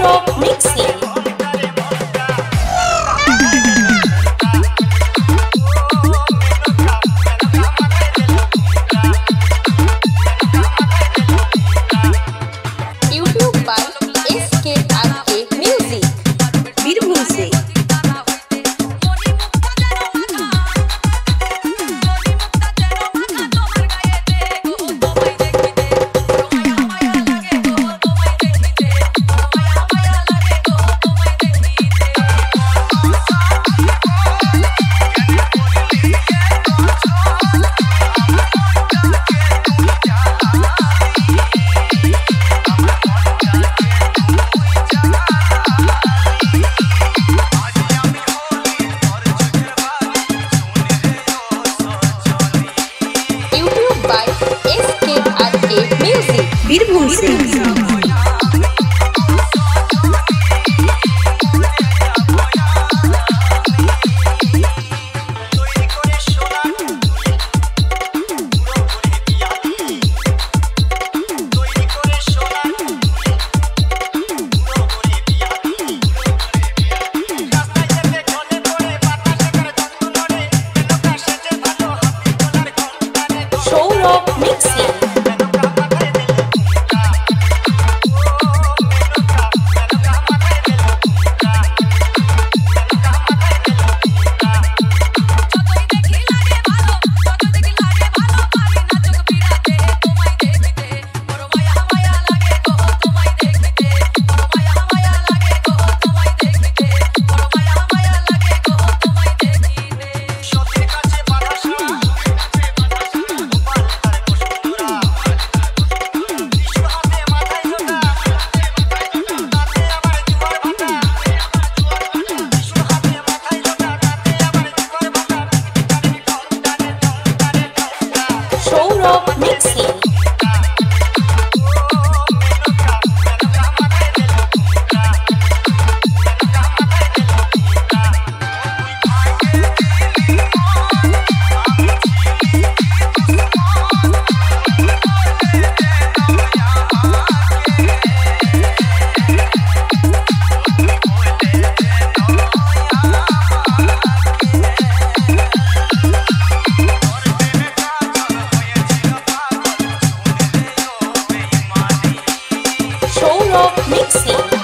Puro Mixing. YouTube by SK से वीरभूम से mixing. Mixing.